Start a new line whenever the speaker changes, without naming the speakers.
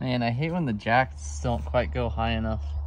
Man, I hate when the jacks don't quite go high enough.